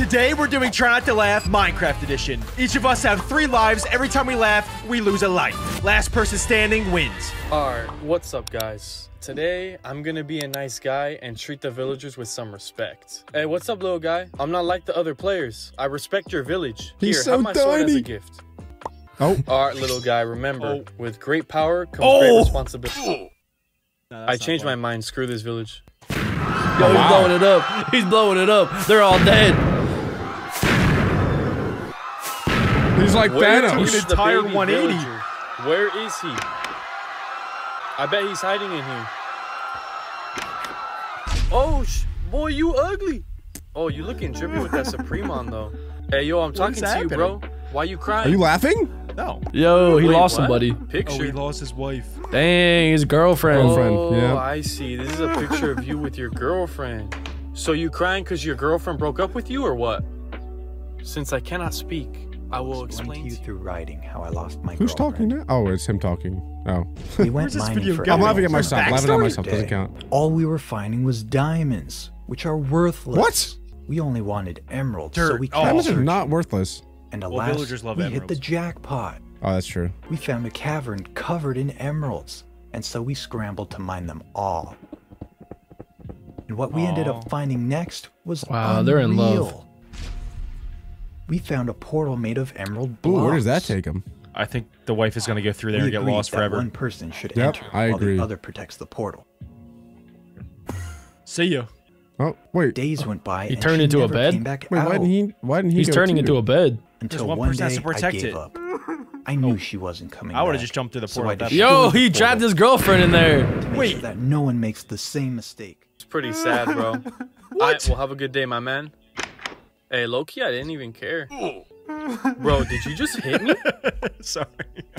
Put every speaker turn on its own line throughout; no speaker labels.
Today we're doing Try Not to Laugh Minecraft Edition. Each of us have three lives. Every time we laugh, we lose a life. Last person standing wins.
Alright, what's up, guys? Today, I'm gonna be a nice guy and treat the villagers with some respect. Hey, what's up, little guy? I'm not like the other players. I respect your village.
He's
Here,
so
have my sword as a gift.
Oh,
Alright, little guy, remember,
Oh.
with great power comes
Oh.
great responsibility.
No,
I changed my mind. Screw this village.
Yo, he's blowing it up. He's blowing it up. They're all dead.
He's like
Where
Thanos.
is the
entire
baby
180.
villager? Where is he? I bet he's hiding in here. Oh, sh- boy, you ugly. Oh, you looking drippy with that Supreme on, though. Hey, yo, I'm talking
is
to you, bro. Why you crying?
Are you laughing?
No.
Yo, he
Wait,
lost
what?
somebody.
Oh,
Picture.
he lost his wife.
Dang, his girlfriend.
Girlfriend.
Oh,
yeah.
I see. This is a picture of you with your girlfriend. So you crying because your girlfriend broke up with you, or what? Since I cannot speak, I will
explain
explain
to you through writing how I lost my
Who's talking now? Oh, it's him talking. Oh.
We went
Where's this
mining
video
for
going?
I'm laughing at
emeralds
myself.
Backstory?
Laughing at myself doesn't count.
All we were finding was diamonds, which are worthless.
What?
We only wanted emeralds, so we
Oh.
kept
Diamonds are not worthless.
And
Well,
alas,
villagers love
we hit the jackpot.
Oh, that's true.
We found a cavern covered in emeralds, and so we scrambled to mine them all. And what we ended up finding next was
Wow, they're in love.
Unreal. We found a portal made of emerald
Ooh, where does that take him?
I think the wife is going to go through there
We
and get lost
that
forever.
One person should
Yep,
enter
I
while
agree.
the other protects the portal.
See you.
Oh, wait.
Days went by.
He
and
turned
she
into a bed?
Came back
Wait,
out
why didn't he? Why didn't he?
He's
go
turning
too?
into a bed.
until
one
one,
person has
day
to protect
I gave
it.
up. I knew she wasn't coming.
I would've just jumped through the portal
I
at that
Yo, he
portal
trapped his girlfriend in there.
to make
Wait.
sure that no one makes the same mistake.
It's pretty sad, bro. what? well, have a good day, my man. Hey, Loki, I didn't even care. Bro, did you just hit me?
Sorry.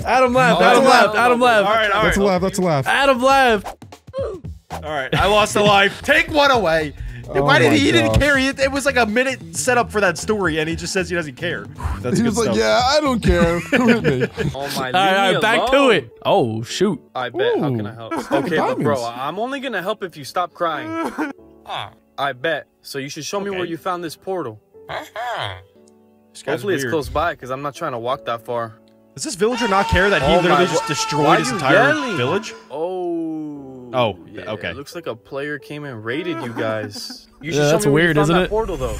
Adam left.
Oh,
Adam
left.
Adam
left.
laughed.
All right,
That's a laugh. That's a laugh.
Adam left.
All right. I lost a life. Take one away.
Oh
Why did
my
he, he didn't
gosh.
care? It, it was like a minute set up for that story, and he just says he doesn't care. That's
He
good
was like,
stuff.
"Yeah, I don't care. Who hit me?"
Oh my
All right, all right, back to it. Oh, shoot.
I bet. How can I help? Okay, but bro, I'm only gonna help if you stop crying. Ah. I bet. So you should show me where you found this portal.
This guy's
Hopefully it's
weird.
close by, because I'm not trying to walk that far.
Does this villager not care that he
Oh
literally just destroyed his entire
yelling?
village?
Oh.
Oh,
yeah,
okay.
It looks like a player came and raided you guys. You
Yeah, that's
me where you
weird, isn't
that
it?
Portal though.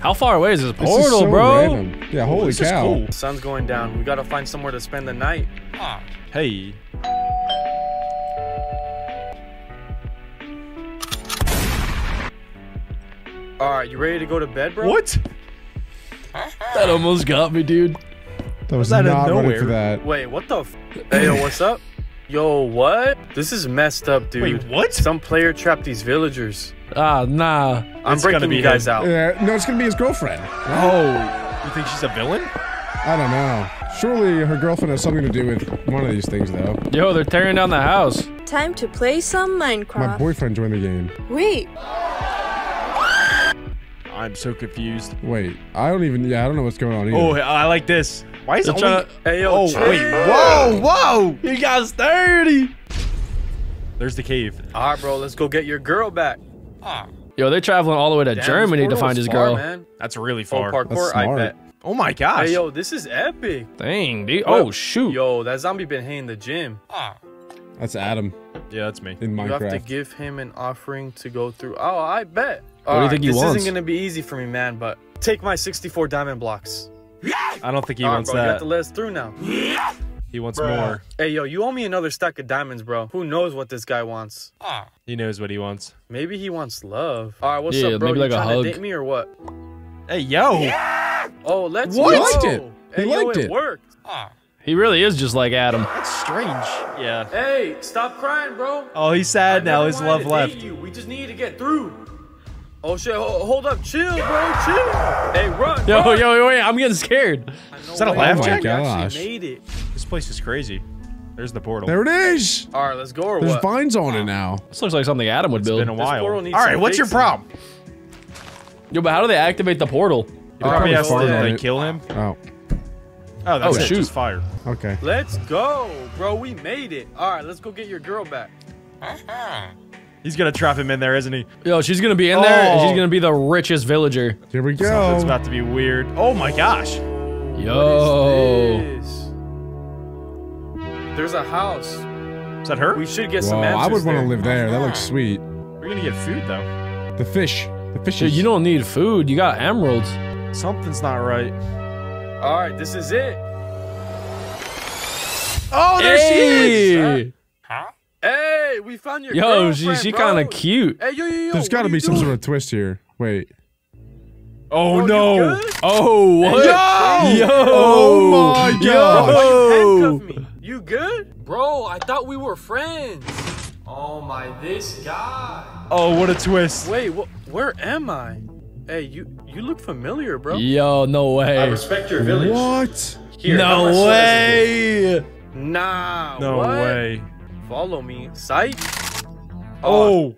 How far away is this
This is
portal,
so
bro?
random. Yeah, holy
this is
cow.
cool.
Sun's going down. We gotta find somewhere to spend the night.
Hey.
All right, you ready to go to bed, bro?
What?
That almost got me, dude.
That was
out of
not ready for that.
Wait, what the? F- hey, yo, what's up? Yo, what? This is messed up, dude.
Wait, what?
Some player trapped these villagers.
Ah, nah.
I'm
It's gonna
breaking
be
you guys
him.
out.
Yeah, no, it's gonna be his girlfriend.
Oh. You think she's a villain?
I don't know. Surely her girlfriend has something to do with one of these things, though.
Yo, they're tearing down the house.
Time to play some Minecraft.
My boyfriend joined the game.
Wait,
I'm so confused.
Wait, I don't even. Yeah, I don't know what's going on either.
Oh, I like this. Why is it only...
Hey, yo,
Oh,
chill.
wait. Whoa, whoa.
He got sturdy.
There's the cave.
All right, bro, let's go get your girl back. Ah.
Yo, they're traveling all the way to
Damn,
Germany to find his
far,
girl.
Man.
That's really
Full
far.
parkour,
That's
I
smart.
bet.
Oh my gosh.
Hey, yo, this is epic.
Dang, dude. Oh, shoot.
Yo, that zombie been hitting the gym. Ah.
That's Adam
Yeah, that's me.
in
You have to give him an offering to go through. Oh, I bet.
What do you think he
this
wants?
isn't gonna be easy for me, man. But take my 64 diamond blocks.
I don't think he
All right,
wants
bro, you have
that.
to let us through now.
He wants more.
Hey, yo, you owe me another stack of diamonds, bro. Who knows what this guy wants? Ah.
He knows what he wants.
Maybe he wants love. All right, what's
Yeah,
up, bro?
maybe
you
like a
trying
hug.
to date me or what?
Hey, yo.
Oh, let's
What?
go.
He
liked it. He
Hey, yo,
liked
it
it.
worked. Ah.
He really is just like Adam.
That's strange. Yeah.
Hey, stop crying, bro.
Oh, he's
I
sad now.
never
His love left.
date You. We just need to get through. Oh shit! Hold, hold up, chill, bro, chill. Hey, run.
Yo,
run.
yo, wait, I'm getting scared.
Is that a laugh
Oh my
track?
You
gosh.
made it.
This place is crazy. There's the portal.
There it is.
All right, let's go or
There's
what?
vines on it now.
This looks like something Adam would
It's
build.
been a while.
portal
All
needs
what's your problem?
Yo, but how do they activate the portal?
You
probably
probably has to like, kill him.
Oh,
Oh, that's
Oh,
it.
shoot.
Just fire.
okay.
Let's go, bro. We made it. All right, let's go get your girl back. Uh-huh.
He's gonna trap him in there, isn't he?
Yo, she's gonna be in there, and she's
Oh.
gonna be the richest villager.
Here we
Something's
It's
about to be weird. Oh my gosh.
Yo.
What is this? There's a house.
Is that her?
We should get
Well,
some answers
I would want to live there. That looks sweet.
We're gonna get food though.
The fish. The fish.
Dude, you don't need food. You got emeralds.
Something's not right.
All right, this is it.
Oh, there she is.
Hey!
Hey, we found your
Yo, she
girlfriend,
she
bro.
kind of cute.
Hey, yo, yo, yo.
There's
what
got to be some
doing?
sort of twist here. Wait.
Oh,
oh Bro,
no.
Oh, what?
Yo!
Yo!
Oh my
Yo!
gosh.
Why you me? You good? Bro, I thought we were friends. Oh my, this guy.
Oh, what a twist.
Wait, wh- where am I? Hey, you you look familiar, bro.
Yo, no way.
I respect your village.
What?
Here, no way.
Nah.
No
what?
way.
Follow me, sight.
Oh. oh.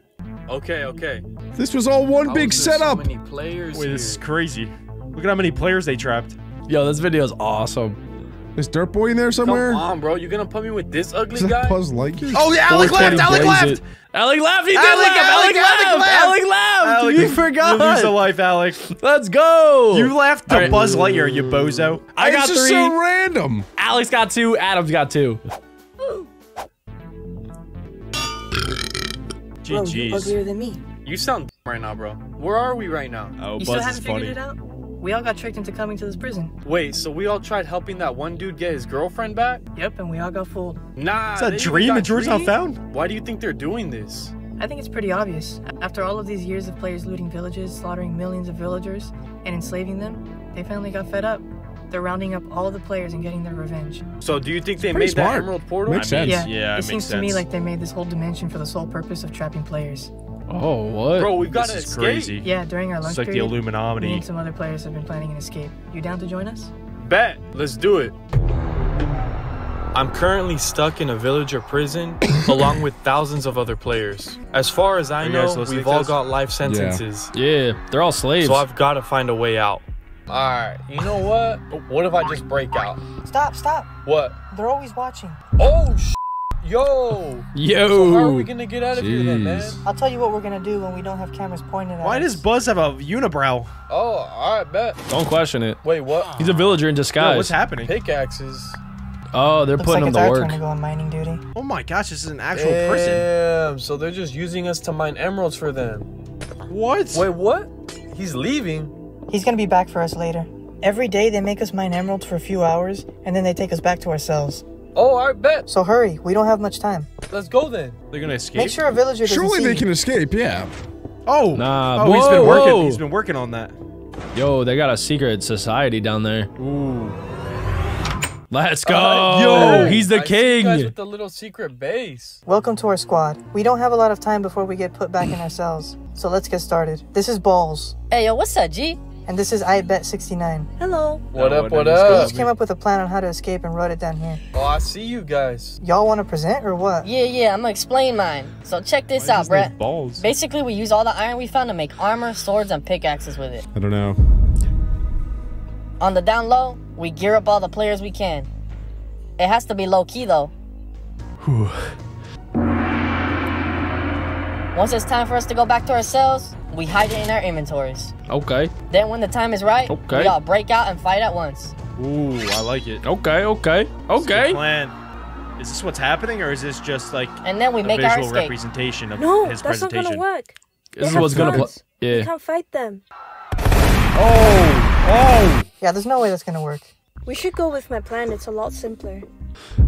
Okay, okay.
This was all one
How
big setup.
So many players
Wait, this is crazy. Look at how many players they trapped.
Yo, this video is awesome.
Is Dirt Boy in there somewhere?
Come
somewhere?
on, bro. You're gonna put me with this ugly
Is that
guy?
Buzz Lightyear?
Oh yeah, Alec left.
420
Alec
blaze
left.
it. Alec left. He did
Alec,
leave. Alec,
Alec,
left.
Alec left.
Alec left.
Alec,
you
You
forgot.
lose a life, Alec.
Let's go.
You left to
All right.
Buzz Lightyear, you bozo.
I got
it's just
three.
so random.
Alex got two. Adam's got two.
Bro, you
GG's.
uglier than me.
You sound right now, bro. Where are we right now?
Oh,
You still
Buzz is
haven't figured
funny.
it out? We all got tricked into coming to this prison.
Wait, so we all tried helping that one dude get his girlfriend back?
Yep, and we all got fooled.
Nah.
Is
they
that a dream
got
that George not found?
Why do you think they're doing this?
I think it's pretty obvious. After all of these years of players looting villages, slaughtering millions of villagers, and enslaving them, they finally got fed up. They're rounding up all the players and getting their revenge.
So do you think they
pretty
made that emerald portal?
Makes
I mean,
sense.
Yeah,
Yeah, it
it
makes
seems to me like they made this whole dimension for the sole purpose of trapping players.
Oh, what?
Bro, we've got
This is
escape.
crazy.
Yeah, during our lunch
It's like the
period, me
Illuminati.
and some other players have been planning an escape. You down to join us?
Bet. Let's do it. I'm currently stuck in a villager prison along with thousands of other players. As far as I
Are you guys
know, we've all got life sentences.
yeah, they're all slaves.
So I've got to find a way out. Alright, you know what? What if I just break out?
Stop, stop.
What?
They're always watching.
Oh, sh- yo!
Yo.
So how are we gonna get out of here then, man?
I'll tell you what we're gonna do when we don't have cameras pointed at
Why
us.
does Buzz have a unibrow?
Oh, alright, bet.
Don't question it.
Wait, what?
He's a villager in
Yo,
disguise.
what's happening?
Pickaxes.
Oh, they're
Looks
putting
like
him
it's
to
our
work.
turn to go on mining duty.
Oh my gosh, this is an actual prison.
Damn, so they're just using us to mine emeralds for them.
What?
Wait, what? He's leaving?
He's gonna be back for us later. Every day they make us mine emeralds for a few hours, and then they take us back to our cells.
Oh, I bet.
So hurry, we don't have much time.
Let's go then.
They're gonna escape.
Make sure a villager doesn't
Surely
see
they
you.
can escape. Yeah.
Oh.
Nah,
Oh, he's
whoa,
been working.
whoa.
He's been working on that.
Yo, they got a secret society down there.
Ooh.
Let's go.
Uh, yo,
he's the
I see you guys with the little secret base.
Welcome to our squad. We don't have a lot of time before we get put back in our cells. So let's get started. This is Balls,
Hey, yo, what's up, G?
And this is I Bet 69. Hello.
What
Oh,
up,
what
what
up,
We just came up with a plan on how to escape and wrote it down here.
Oh, I see you guys.
Y'all want to present or what?
Yeah, yeah, I'm gonna explain mine. So check this out, Brett.
Balls.
Basically, we use all the iron we found to make armor, swords, and pickaxes with it.
I don't know.
On the down low, we gear up all the players we can. It has to be low key though. Once it's time for us to go back to our cells, we hide it in our inventories.
Okay,
Then, when the time is right,
Okay.
we all break out and fight at once.
Ooh, I like it.
okay, okay,
It's good
okay.
Plan. Is this what's happening, or is this just like
And then we
a
make our
visual
escape.
representation of
No,
his
that's not
presentation?
gonna work.
This is
have
what's gonna play.
guns. You
Yeah.
can't fight them.
Oh, oh!
Yeah, there's no way that's gonna work.
We should go with my plan. It's a lot simpler.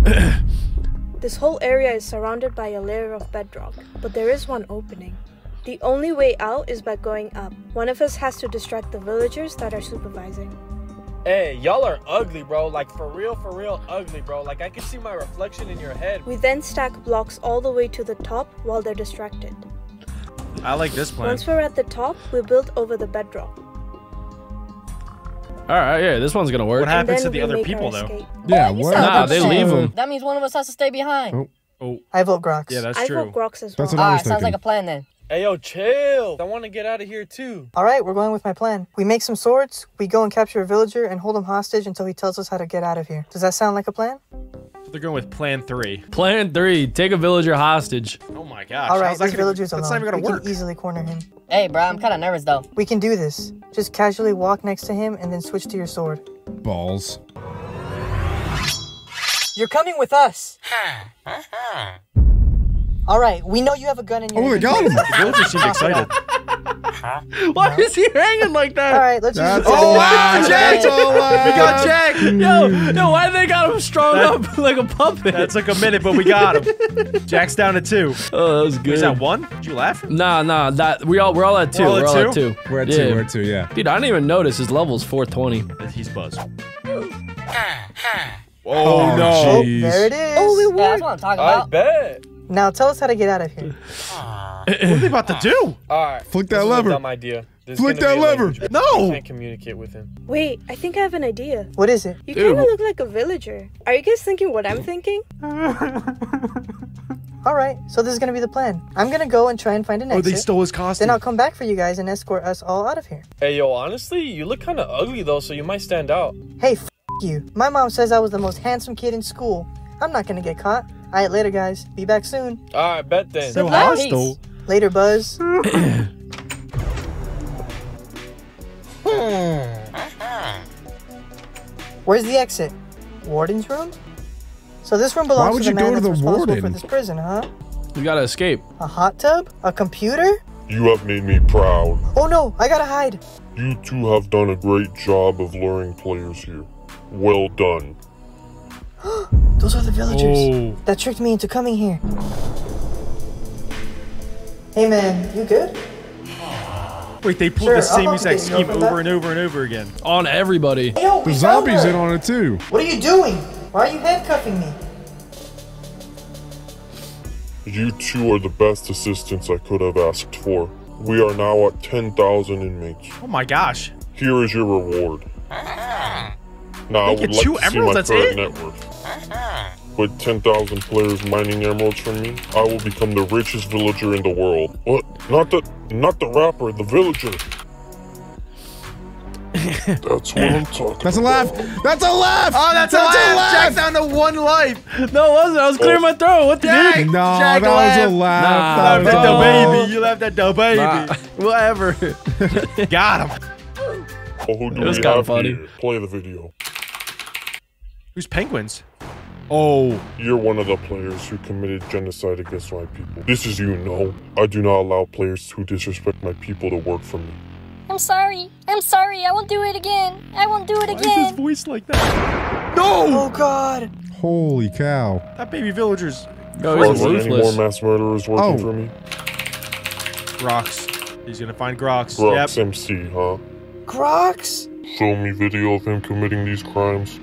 this whole area is surrounded by a layer of bedrock, but there is one opening. The only way out is by going up. One of us has to distract the villagers that are supervising.
Hey, y'all are ugly, bro. Like, for real, for real, ugly, bro. Like, I can see my reflection in your head.
We then stack blocks all the way to the top while they're distracted.
I like this plan.
Once we're at the top, we build over the bedrock.
All right, yeah, this one's gonna work.
What happens to the other people, though?
escape.
Yeah.
you
What?
sound
Nah, they
shit.
them.
That means one of us has to stay behind.
Oh.
Oh,
I vote Grox.
yeah, that's
I
true.
vote Grox as well.
That's what I was
Alright, sounds like a plan then.
Hey, yo, chill. I want to get out of here, too.
All right, we're going with my plan. We make some swords, we go and capture a villager and hold him hostage until he tells us how to get out of here. Does that sound like a plan?
They're going with Plan Three.
Plan three: take a villager hostage.
Oh my gosh.
All right,
how's that
this
gonna-
villager's
That's not even gonna work.
can easily corner him.
Hey, bro, I'm kind of nervous though.
We can do this. Just casually walk next to him and then switch to your sword.
Balls.
You're coming with us. All right, we know you have a gun in your
Oh, they got him.
The villagers seem excited.
Why is he hanging like that?
All right, let's
That's
use
a laugh.
Oh, Jack!
That's a laugh.
We got um, Jack.
Yo, yo, why they got him strung
That-
up like a puppet?
That took a minute, but we got him. Jack's down to two.
oh, that was good.
Is that one? Did you laugh?
Nah, nah, that we all we're all at 2
We're all
We're
at
all at
two?
two.
We're at
Yeah.
two. We're at two. Yeah.
Dude, I didn't even notice his level's 420.
He's buzzed.
Oh, oh
no.
Oh,
jeez.
there it is.
Oh, it
Yeah, that's what I'm talking
I
about.
bet.
Now tell us how to get out of here.
What are they about to do?
All right.
Flick
this
that
is
lever.
A dumb idea. There's
Flick that lever.
No.
We can't communicate with him.
Wait, I think I have an idea.
What is it?
You kind of look like a villager. Are you guys thinking what I'm thinking?
All right, so this is gonna be the plan. I'm gonna go and try and find an
oh,
exit. Oh, exit.
they stole his costume.
then I'll come back for you guys and escort us all out of here.
Hey, yo, honestly, you look kind of ugly though, so you might stand out.
Hey, f- you. My mom says I was the most handsome kid in school. I'm not gonna get caught. All right, later, guys. Be back soon.
All right, bet then.
so hostile.
Later, Buzz. Hmm. Where's the exit? Warden's room? So this room belongs
would
to the
you
man
go to
that's
the
responsible for this prison, huh?
We gotta escape.
A hot tub? A computer?
You have made me proud.
Oh no, I gotta hide.
You two have done a great job of luring players here. Well done.
Those are the villagers
Oh.
that tricked me into coming here. Hey man, you good?
Wait, they pulled
Sure,
the same exact scheme
over
over and over and over again.
On everybody.
Hey, yo,
The zombies
her.
in on it too.
What are you doing? Why are you handcuffing me?
You two are the best assistants I could have asked for. We are now at 10,000 inmates.
Oh my gosh.
Here is your reward. Now, I would
get
like
two
to see my
that's
current
it?
Net worth. With 10,000 players mining emeralds from me, I will become the richest villager in the world. What? Not the, not the rapper, the villager. That's what I'm talking
That's a
about.
laugh. That's a laugh.
Oh, that's, a laugh. a laugh. Jack's down to one life.
No, it wasn't. I was clearing oh. my throat. What the
Jack,
dude?
No,
Jack
that was a laugh.
Nah,
that
You
was
laughed
a
at the baby. You laughed at the baby.
Nah, whatever.
Got him.
Oh, who do
It was kinda funny.
here? Play the video.
Who's penguins? Oh,
You're one of the players who committed genocide against my people. This is you no. I do not allow players who disrespect my people to work for me.
I'm sorry. I'm sorry. I won't do it again. I won't do it
why is his
again.
voice like that? No!
Oh god.
Holy cow.
That baby villager's
No,
Are
he's
there any more mass murderers working
Oh.
for me?
Grox. He's gonna find Grox.
Grox
Yep.
MC, huh?
Crocs?
Show me video of him committing these crimes.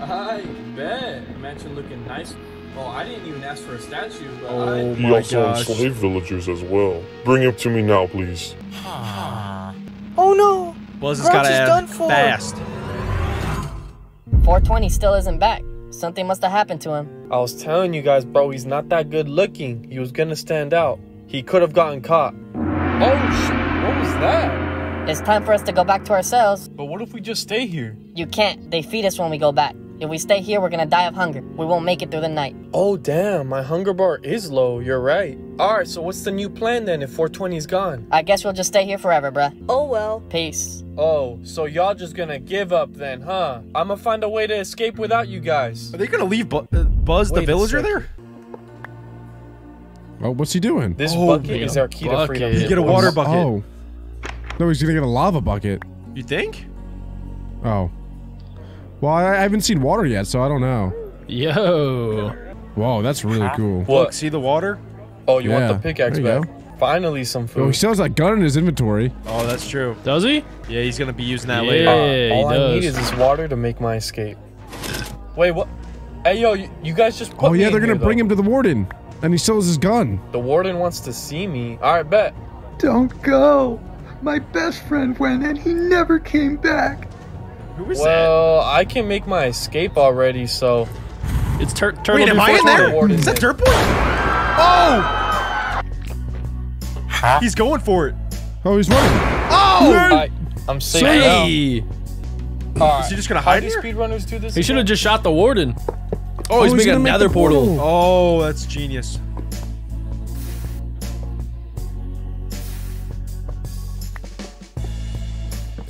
I bet. Mansion looking nice. Oh, I didn't even ask for a statue, but
Oh
He
my
also
gosh.
enslaved villagers as well. Bring him to me now, please. Ah.
Oh no.
Buzz has
Grox
gotta
is done for.
fast.
420 still isn't back. Something must have happened to him.
I was telling you guys, bro, he's not that good looking. He was gonna stand out. He could have gotten caught. Oh shit, what was that?
It's time for us to go back to our cells.
But what if we just stay here?
You can't. They feed us when we go back. If we stay here, we're gonna die of hunger. We won't make it through the night.
Oh damn, my hunger bar is low, you're right. Alright, so what's the new plan then if 420's gone?
I guess we'll just stay here forever, bruh.
Oh well.
Peace.
Oh, so y'all just gonna give up then, huh? I'ma find a way to escape without you guys.
Are they gonna leave Bu- uh, Buzz
Wait
the villager there?
Oh, what's he doing?
This
Oh,
bucket
yeah.
is our key to freedom.
You get a water bucket.
Oh. No, he's gonna get a lava bucket.
You think?
Oh. Well, I, I haven't seen water yet, so I don't know.
Yo.
Whoa, that's really cool.
Look, see the water?
Oh, you
Yeah,
want the pickaxe
there you
back? Finally some food.
Oh, he still has that gun in his inventory.
Oh, that's true.
Does he?
Yeah, he's gonna be using that
Yeah.
later.
Uh, all
he
I need is this water to make my escape. Wait, what? Hey, yo, you, you guys just put
Oh
me
yeah, they're gonna
here,
bring
though.
him to the warden, and he still has his gun.
The warden wants to see me. All right, bet.
Don't go. My best friend went and he never came back.
Who is that?
Well, I can make my escape already, so
It's tur- turtle.
Wait, am I in
420.
there?
Warden
Is that. Dirt Boy? Oh! He's going for it.
Oh, he's running.
Oh!
I, I'm safe now.
Hey.
All right.
Is he just gonna
How
hide
do
here?
speedrunners do this?
He should have just shot the warden. Oh, he's oh, making
gonna make
another
the
portal.
Oh, that's genius.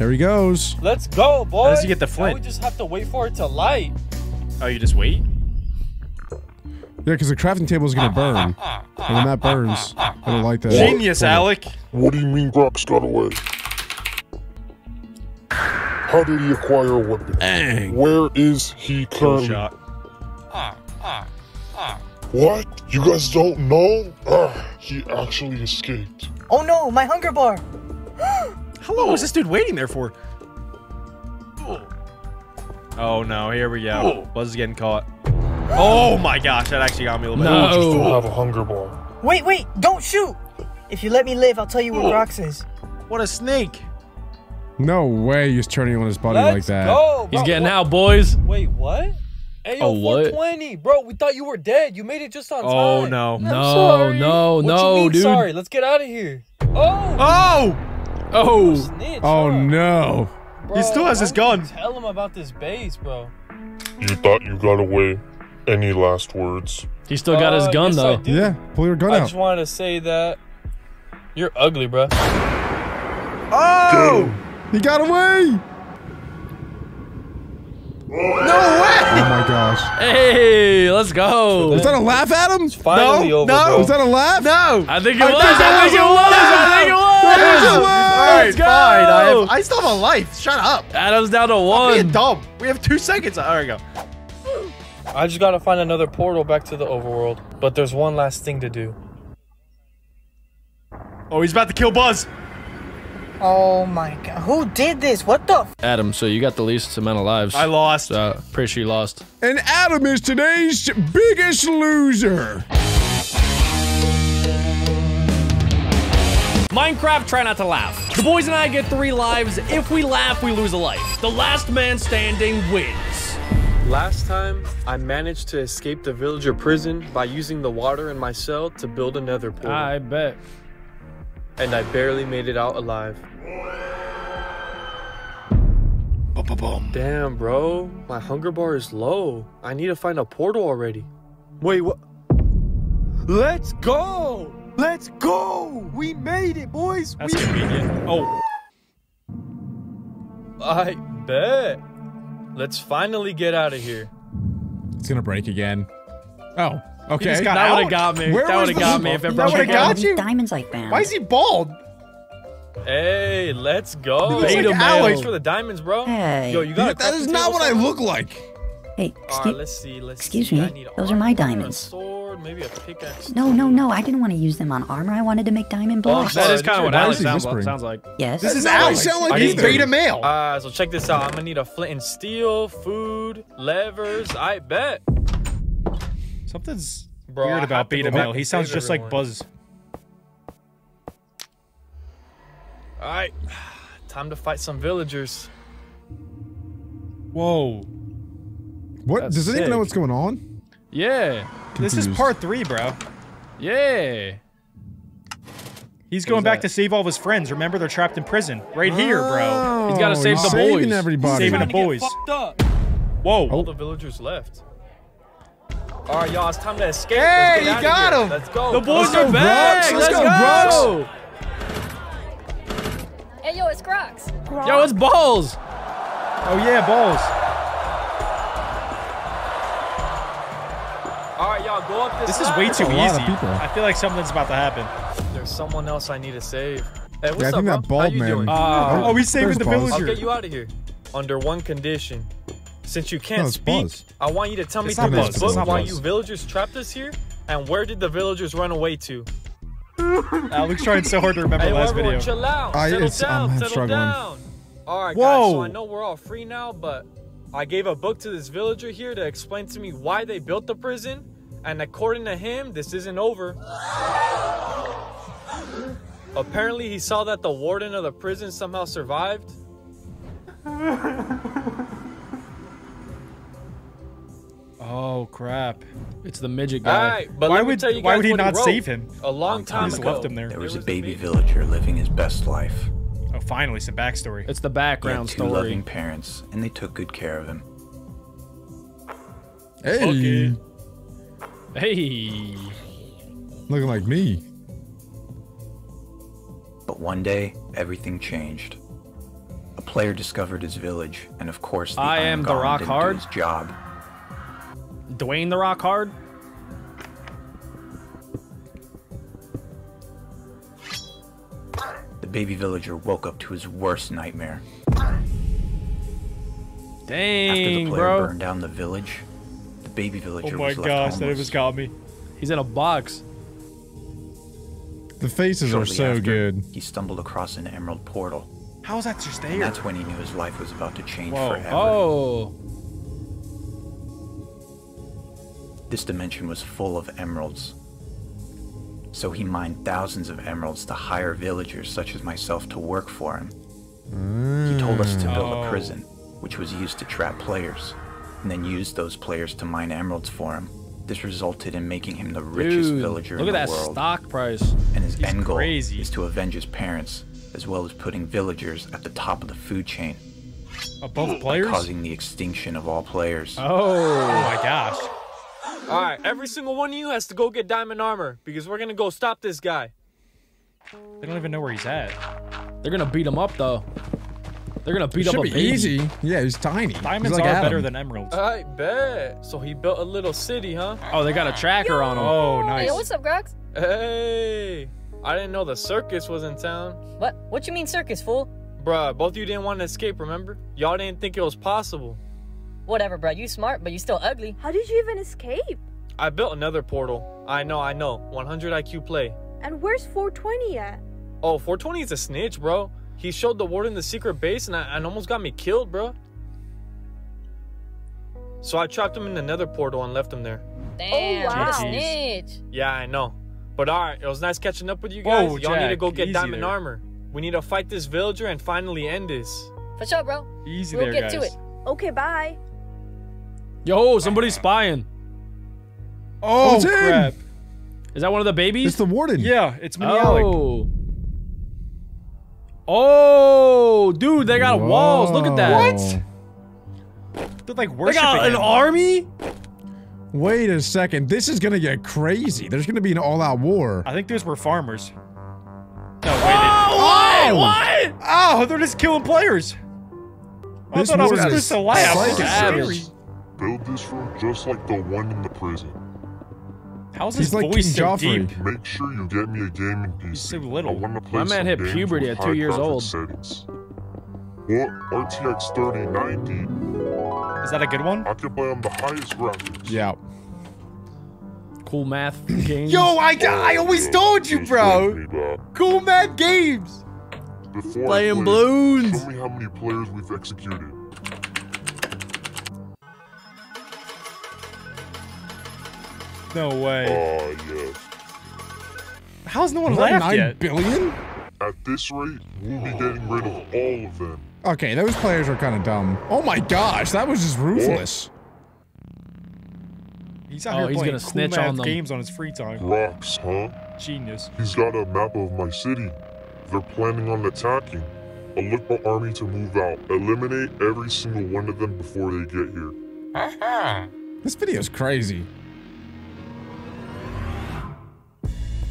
There he goes.
Let's go, boy.
How does he get the
Now
flint?
we just have to wait for it to light.
Oh, you just wait?
Yeah, because the crafting table is gonna burn, and when that burns, it'll light that.
Genius,
portal.
Alec.
What do you mean Grox got away? How did he acquire a weapon?
Dang.
Where is he
Kill
currently?
shot.
What? You guys don't know? Ah, he actually escaped.
Oh no, my hunger bar.
How long was this dude waiting there for? Oh no, here we go. Buzz is getting caught. Oh my gosh, that actually got me a little bit.
You still
No.
have a hunger bar.
Wait, wait, don't shoot. If you let me live, I'll tell you where Grox is.
What a snake.
No way he's turning on his body like
Let's
that.
go.
He's getting
What-
out, boys.
Wait, what? Hey, yo,
Oh, what?
420, bro. We thought you were dead. You made it just on
Oh
time.
Oh no.
No,
sorry.
no,
What
no, dude.
Sorry, let's get out of here. Oh,
Oh!
Oh,
snitch.
Oh
huh?
no.
Bro,
He still has his gun.
Tell him about this base, bro.
You thought you got away. Any last words?
he still got his
Uh,
gun
yes,
though.
Yeah, pull your gun
I
out.
I just wanted to say that you're ugly, bro.
Oh!
He got away.
No way!
Oh my gosh.
Hey, let's go.
Was that a laugh at him?
Finally
No,
over,
no.
bro.
Was that a laugh?
No!
I think it
I
was.
think
I think it
it
was.
was.
I think it was.
Alright,
Let's go.
fine. I, have, I still have a life. Shut up.
Adam's down to
Being
one.
dumb. We have two seconds. There we go.
I just gotta find another portal back to the overworld. But there's one last thing to do.
Oh, he's about to kill Buzz.
Oh my god. Who did this? What the? F-
Adam, so you got the least amount of lives.
I lost.
So, pretty sure you lost.
And Adam is today's biggest loser.
Minecraft, try not to laugh. The boys and I get three lives. If we laugh, we lose a life. The last man standing wins.
Last time, I managed to escape the villager prison by using the water in my cell to build another portal.
I bet.
and I barely made it out alive. Damn, bro. My hunger bar is low. I need to find a portal already. Wait, what? Let's go! Let's go! We made it, boys!
That's convenient. Oh,
I bet. Let's finally get out of here.
It's gonna break again. Oh, okay.
got
That would have got me.
Where
that would have got me if it
That
broke
would've got you?
diamonds like that.
why is he bald?
Hey, let's go.
He looks like
Thanks
Alex.
for the diamonds, bro.
Hey.
Yo, you got a
that is not what I look like.
Hey,
Alright,
excuse,
let's see. Let's
excuse
see.
me.
I need a
Those are my
armor,
diamonds.
A sword, maybe a pickaxe.
no, no, no. I didn't want to use them on armor. I wanted to make diamond blocks.
sorry.
That is kind of what
Why is
Alex sounds,
whispering?
sounds like.
yes.
This is
not what I
Alex.
sound like
He's beta male.
Uh, so check this out. I'm gonna need a flint and steel, food, levers. I bet.
Something's
Bro,
weird about beta
back
male. He sounds
save
just like. Buzz.
All right, time to fight some villagers.
Whoa.
What?
That's
Does anyone know what's going on?
Yeah.
This is part three, bro.
Yeah.
He's going back to save all of his friends. Remember, they're trapped in prison. Right here, bro.
He's gotta
Oh,
save
he's
the
saving
boys.
everybody.
Saving the
Trying to get
boys.
fucked up.
Whoa.
All the villagers left. All right, y'all. It's time to escape.
Hey, you got
here.
him.
Let's go.
The boys
Let's
are
go,
back. Let's,
Let's
go.
go,
Hey, yo, it's Crocs.
Yo, it's balls.
Oh yeah, balls.
All right, y'all. Go up this.
This is way too
a lot of
easy.
people.
I feel like something's about to happen.
There's someone else I need to save. Hey, what's
Yeah, I
up,
think
bro?
that bald man-
Uh, oh, he's saving the
Buzz.
villager.
I'll get you out of here. Under one condition. Since you can't
No,
speak,
Buzz.
I want you to tell me
It's
through this book why
Buzz.
you villagers trapped us here, and where did the villagers run away to?
Alex trying so hard to remember
Hey,
the last
everyone,
video.
chill out.
I,
settle down.
I'm
settle
struggling.
down. All right, guys. So
Whoa.
I know we're all free now, but I gave a book to this villager here to explain to me why they built the prison, and according to him, this isn't over. Apparently, he saw that the warden of the prison somehow survived.
Oh crap.
It's the midget guy.
right, but
Why would-
tell you
why would he
what
not
wrote.
save him?
A long time
Just
ago.
left him there.
There was a
was a
baby
baby.
villager living his best life.
Oh, finally some backstory.
It's the
He had
background
two
story.
loving parents, and they took good care of him.
Hey,
Hey.
looking like me.
But one day, everything changed. A player discovered his village, and of course, the
I
Iron
am the Rock
didn't
Hard.
his job.
Dwayne the Rock Hard.
Baby villager woke up to his worst nightmare. Dang, After the player
bro.
burned down the village, the baby villager was
Oh my
was left
gosh, that
homeless.
almost got me.
He's in a box.
The faces are
Shortly
so
after,
good.
He stumbled across an emerald portal,
How is that just
and that's when he knew his life was about to change
Whoa.
forever.
Oh.
This dimension was full of emeralds. So he mined thousands of emeralds to hire villagers such as myself to work for him. He told us to build
Oh.
a mm. prison, which was used to trap players, and then used those players to mine emeralds for him. This resulted in making him the richest
Dude,
villager
look at that stock price.
And his
He's
end goal
crazy.
is to avenge his parents, as well as putting villagers at the top of the food chain,
Above players?
causing the extinction of all players.
Oh, oh my gosh.
All right, every single one of you has to go get diamond armor because we're gonna go stop this guy.
They don't even know where he's at.
They're gonna beat him up though. They're gonna beat
It
up
should
a
be
baby.
easy. Yeah, he's tiny.
Diamonds
he's like
are
Adam.
better than emeralds.
I bet. So he built a little city, huh?
Oh, they got a tracker on him.
Oh, nice.
Hey, what's up, Grox?
Hey, I didn't know the circus was in town.
What? What you mean circus, fool?
Bruh, both of you didn't want to escape, remember? Y'all didn't think it was possible.
Whatever, bro. You smart, but you still ugly.
How did you even escape?
I built another portal. I know, I know. 100 IQ play.
And where's 420 at?
Oh, 420 is a snitch, bro. He showed the warden the secret base and, I, and almost got me killed, bro. So I trapped him in another portal and left him there.
Damn, oh,
wow.
what a snitch.
Yeah, I know. But alright, it was nice catching up with you guys. Y'all need to go get
easy
diamond
there.
armor. We need to fight this villager and finally end this.
For sure, bro.
Easy
We'll
there,
get
guys.
to it.
Okay, bye.
Yo, somebody's spying.
Oh,
it's him.
crap.
Is that one of the babies?
It's the warden.
Yeah, it's Minialik.
Oh. Oh, dude, they got walls. Look at that.
Whoa.
They're like worshiping.
They
worshiping
got an
him.
army?
Wait a second. This is gonna get crazy. There's gonna be an all-out war.
I think those were farmers. No, oh, wait.
Oh,
they-
what? Oh! What?
Oh, they're just killing players. I thought I was
warden
supposed to laugh. This is scary.
Build this room just like the one in the prison.
How's his
He's like
voice
King
so
Joffrey.
deep?
Make sure you get me a gaming PC.
so little.
I want to play
My man hit puberty at two
high
years old.
Settings. What? RTX 3090?
Is that a good one?
I can play on the highest graphics.
Yeah.
Cool math games.
Yo, I, I oh, always told you, bro.
bring me back.
Cool math games.
Before I
Playing
play,
balloons.
Show me how many players we've executed.
No way.
Ah, yes.
How's no one
Was that
laughed
nine
yet?
billion?
At this rate, we'll be getting rid of all of them.
Okay, those players are kind of dumb. Oh my gosh, that was just ruthless.
He's out
Oh,
here
he's
playing
gonna
cool
snitch
math
on them.
games on his free time.
Rocks, huh?
Genius.
He's got a map of my city. They're planning on attacking. I'll army to move out. Eliminate every single one of them before they get here.
This video's crazy.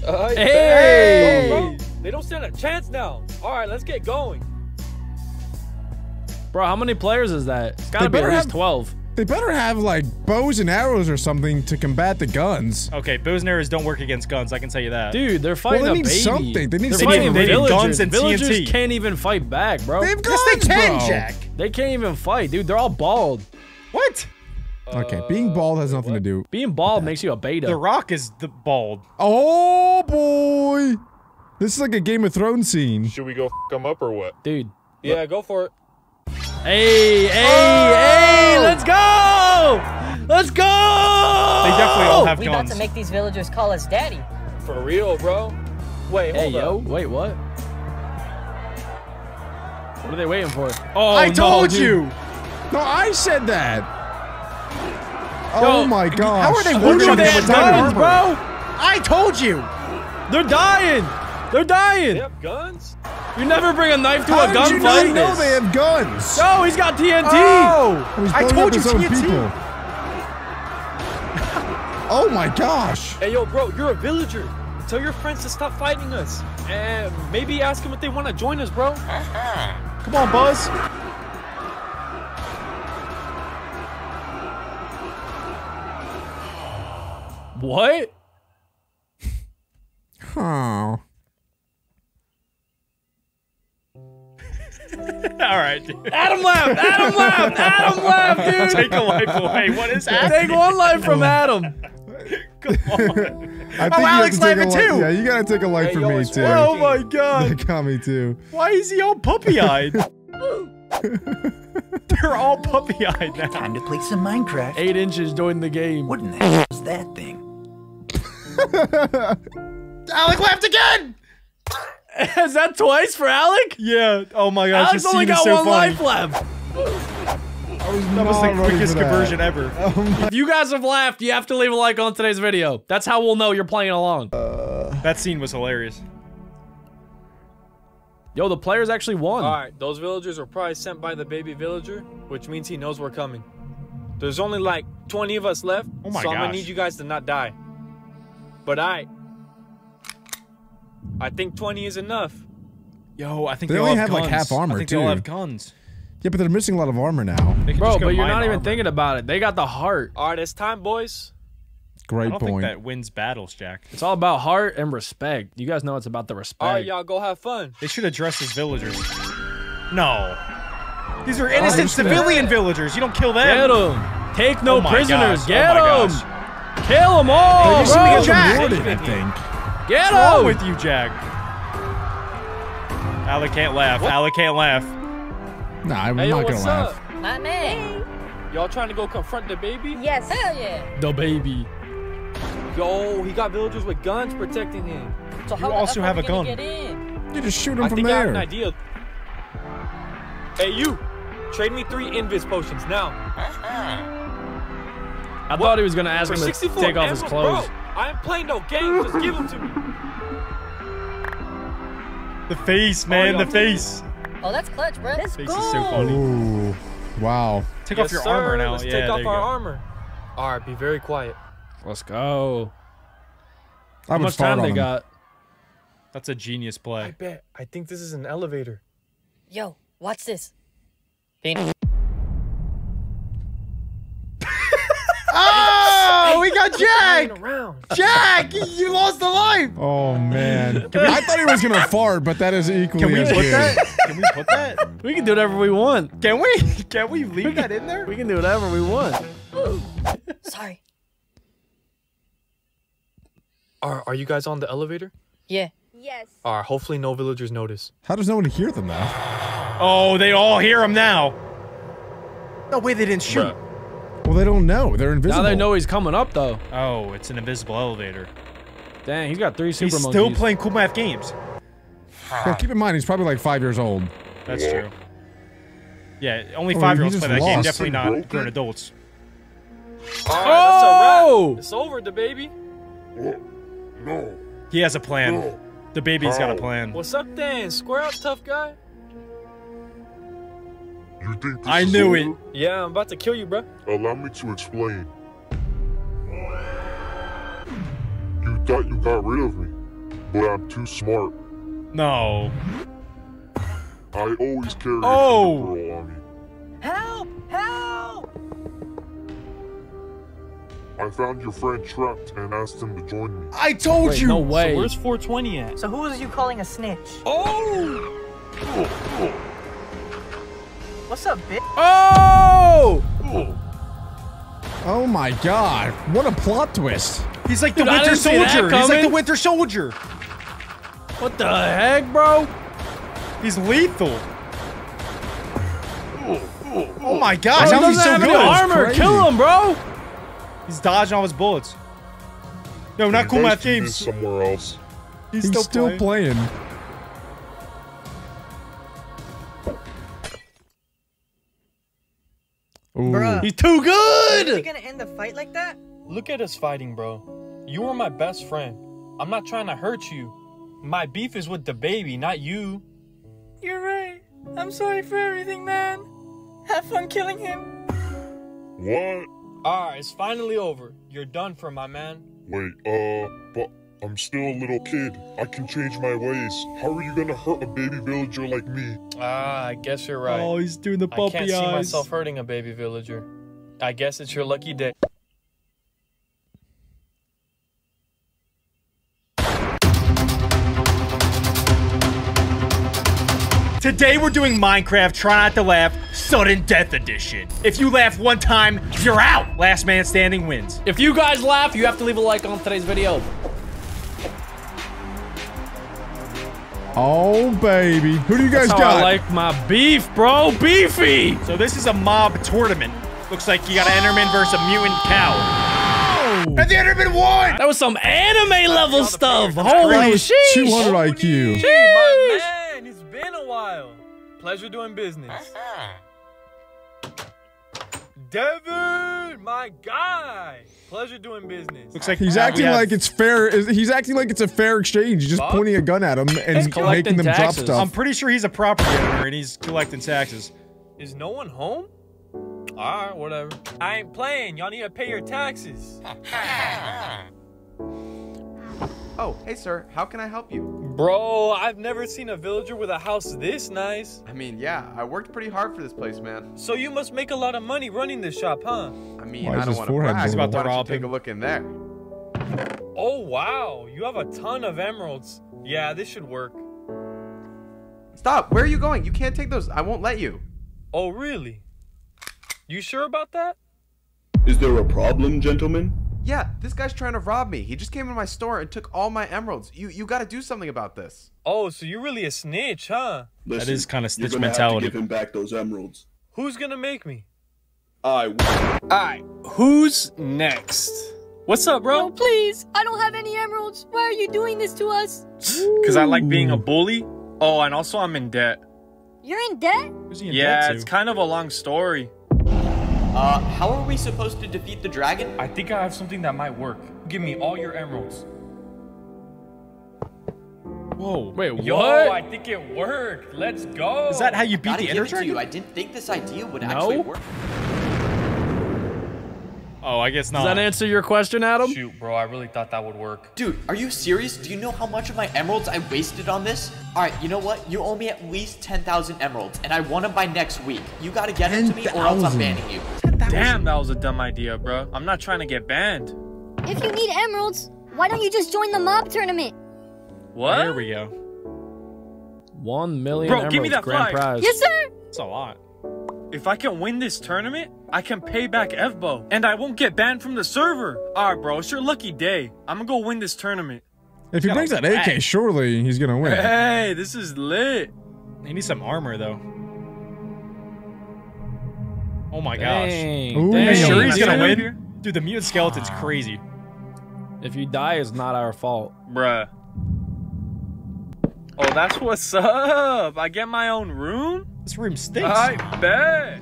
Uh,
Hey!
Go, bro. They don't stand a chance now. All right, let's get going.
Bro, how many players is that? It's gotta
They
be at least 12.
They better have like bows and arrows or something to combat the guns.
Okay, bows and arrows don't work against guns. I can tell you that.
Dude, they're fighting
they
a
need
baby.
something. They need
They're
something.
fighting
They need guns and
villagers
TNT.
can't even fight back, bro.
They have
yes,
guns,
they can,
bro.
Jack.
They can't even fight, dude. They're all bald.
What?
Okay, being bald has nothing to do.
Being bald makes you a beta.
The Rock is the bald.
Oh boy, this is like a Game of Thrones scene.
Should we go f them up or what?
Dude.
Yeah, go for it.
Hey, hey, hey, oh! let's go! Let's go!
They definitely all have
We about to make these villagers call us daddy.
For real, bro. Wait,
Hey,
hold
yo,
up.
wait, what? What are they waiting for?
Oh,
I
no,
told
dude.
you. No, I said that.
Oh yo,
oh my gosh.
How are they
They're
working
gonna
on that guns,
armor.
bro? I told you.
They're dying! They're dying!
They have guns?
You never bring a knife to
How
a
did you
gunfight.
not know they have guns?
No, he's got TNT!
Oh,
He's
I told you TNT.
Oh my gosh.
Hey, yo, bro, you're a villager. Tell your friends to stop fighting us. And maybe ask them if they want to join us, bro. Uh-huh.
Come on, Buzz.
What?
Oh.
All right, dude.
Adam left. Adam left. Adam left, dude.
Take a life away. What is happening?
Take one life from Adam.
I think
Oh, Alex
to
laughing too.
Yeah, you gotta take a life
Hey,
for
yo,
me
it's
too.
Oh my god.
That got me too.
Why is he all puppy-eyed? They're all puppy-eyed now.
Time to play some Minecraft.
Eight inches doing the game.
What in the hell is that thing?
Alec laughed again.
Is that twice for Alec?
Yeah. Oh my gosh.
Alex
this
only got
so
one
funny.
life left.
That was the quickest conversion ever.
If you guys have laughed, you have to leave a like on today's video. That's how we'll know you're playing along.
Uh, that scene was hilarious.
Yo, the players actually won.
All right, those villagers were probably sent by the baby villager, which means he knows we're coming. There's only like 20 of us left,
Oh my
so I'm gonna need you guys to not die. But I, I think 20 is enough.
Yo, I think
They
they, all
only
have,
have, like, half armor,
I think they all have guns.
Yeah, but they're missing a lot of armor now.
Bro, but you're
mine
not even
armor.
thinking about it. They got the heart.
All right, it's time, boys.
Great I
Great
don't think that wins battles, Jack.
It's all about heart and respect. You guys know it's about the respect.
All right, y'all go have fun.
They should address as villagers. No. These are
oh,
innocent
should've-
civilian villagers. You don't kill them.
Get them. Take no
Oh
prisoners.
gosh,
Get
oh my
them.
gosh.
Kill them all,
Hey, you
bro.
be a
Those
Jack.
are rewarded, I think.
Get
What's wrong
them.
with you, Jack? Alec can't laugh. Alec can't laugh.
Nah, I'm
Hey, yo,
not gonna
what's
laugh.
up?
Not me.
Y'all trying to go confront the baby?
Yes.
Hell yeah.
The baby.
Yo, he got villagers with guns protecting him.
So
You
how
also have a gun.
You just shoot them
I
from
think I have an
there.
idea. Hey, you! Trade me three invis potions now. Uh-huh.
I thought he was gonna ask
For
him to
64
take off his clothes.
Bro, I ain't playing no games. Just give them to me.
The face, oh, man.
y'all
the face.
Oh, that's clutch, bro. Let's
Face is so funny.
Ooh, wow.
Take
yes,
off your
sir.
armor now.
Let's
yeah,
take off our
go.
armor. All right, be very quiet.
Let's go.
I
How
would
much time they
them.
got?
That's a genius play.
I bet. I think this is an elevator.
Yo, watch this.
Oh, we got Jack! Jack, you lost a life.
Oh man. I thought he was gonna fart, but that is equally
Can we
as
put
good.
that? Can we put that?
We can do whatever we want.
Can we? Can we leave that in there?
We can do whatever we want.
Sorry.
Are Are you guys on the elevator?
Yeah.
Yes.
All right. Hopefully, no villagers notice.
How does no one hear them now?
Oh, they all hear them now. No way, they didn't shoot.
Well, they don't know. They're invisible.
Now they know he's coming up though.
Oh, it's an invisible elevator.
Dang, he's got three super
He's
monkeys.
still playing cool math games.
Well, keep in mind, he's probably like five years old.
That's true. Yeah, only
Oh,
five-year-olds
he
play
just
that game.
lost.
Definitely not
Broken?
grown adults.
All right, that's a wrap.
Oh!
It's over, the baby.
No.
He has a plan.
No.
The baby's got a plan.
What's up, then? Square up, tough guy.
You think this
I
is
knew
over?
it.
Yeah, I'm about to kill you, bro.
Allow me to explain. You thought you got rid of me, but I'm too smart.
No.
I always carry
Oh.
a girl on me.
Help! Help!
I found your friend trapped and asked him to join me.
I told
Wait,
you.
no way.
So where's 420 at?
So who is you calling a snitch?
Oh! oh, oh.
What's up, bitch?
oh!
Oh my god! What a plot twist!
He's like the
Dude, I
Winter
didn't see that
Soldier. He's like the. Winter Soldier.
What the heck, bro?
He's lethal. Oh my gosh,
Bro, he
how he's
doesn't
so
have
good.
any armor. Kill him, bro.
He's dodging all his bullets. No, not
You
cool
guys
math games.
somewhere else.
He's,
He's
still,
still
playing.
playing. Ooh.
Bruh.
He's too
You
good.
gonna end the fight like that?
Look at us fighting, bro. You were my best friend. I'm not trying to hurt you. My beef is with the baby, not you.
You're right. I'm sorry for everything, man. Have fun killing him.
What?
Alright, it's finally over. You're done for my man.
Wait, uh, but I'm still a little kid. I can change my ways. How are you gonna hurt a baby villager like me?
Ah, I guess you're right.
Oh, he's doing the
I
puppy
can't see myself hurting a baby villager. I guess it's your lucky day.
Today we're doing Minecraft Try Not to Laugh Sudden Death Edition. If you laugh one time, you're out. Last man standing wins.
If you guys laugh, you have to leave a like on today's video.
Oh, baby. Who do you guys
That's how
got?
I like my beef, bro. Beefy.
So this is a mob tournament. Looks like you got an Enderman versus a mutant cow. Oh! And the Enderman won!
That was some anime level stuff.
That
Holy
was
shit.
200 IQ.
Hey, my man, it's been a while. Pleasure doing business. Uh-huh. Devin, my guy. Pleasure doing business.
Looks like
He's acting like it's fair. He's acting like it's a fair exchange. He's just
Fuck.
pointing a gun at him and
collecting
making them drop stuff.
I'm pretty sure he's a property owner and he's collecting taxes.
Is no one home? Alright, whatever. I ain't playing. Y'all need to pay your taxes.
Oh, hey sir, how can I help you?
Bro, I've never seen a villager with a house this nice.
I mean, yeah, I worked pretty hard for this place, man.
So you must make a lot of money running this shop, huh?
I mean,
Why
I don't want to
forehead
brag,
He's
about
but
to
why don't
rob
you take a look in there?
Oh, wow. You have a ton of emeralds. Yeah, this should work.
Stop! Where are you going? You can't take those. I won't let you.
Oh, really? You sure about that?
Is there a problem, gentlemen?
Yeah, this guy's trying to rob me. He just came in my store and took all my emeralds. You you got to do something about this.
Oh, so you're really a snitch, huh?
Listen,
is kinda
you're
snitch
gonna
mentality.
Have to give him back those emeralds.
Who's gonna make me?
I. will.
Alright, who's next? What's up,
No,
bro?
please. I don't have any emeralds. Why are you doing this to us?
Because I like being a bully. Oh, and also I'm in debt.
You're in debt?
Who's he in
Yeah,
debt
it's kind of a long story.
Uh, how are we supposed to defeat the dragon?
I think I have something that might work. Give me all your emeralds.
Whoa.
Wait,
Yo,
what?
I think it worked. Let's go.
Is that how you beat
Gotta
the
give
Ender Dragon?
you. I didn't think this idea would
No?
actually work.
Oh, I guess not.
Does that answer your question, Adam?
Shoot, bro, I really thought that would work.
Dude, are you serious? Do you know how much of my emeralds I wasted on this? Alright, you know what? You owe me at least 10,000 emeralds, and I want them by next week. You gotta get them to me, or else I'm banning you.
Damn, that was a dumb idea, bro. I'm not trying to get banned.
If you need emeralds, why don't you just join the mob tournament?
What?
There we go.
One million
Bro,
emeralds,
give me that
grand
flag.
prize.
Yes, sir.
It's a lot.
If I can win this tournament, I can pay back Evbo, and I won't get banned from the server. Alright, bro, it's your lucky day. I'm gonna go win this tournament.
If he brings that AK,
bag.
surely he's gonna win.
Hey, this is lit.
He needs some armor though. Oh my gosh.
Dang,
Ooh.
Are you
Dang.
sure he's gonna win? Dude, the mutant skeleton's ah. crazy.
If you die, it's not our fault.
Bruh. Oh, that's what's up. I get my own room?
This room stinks.
I bet.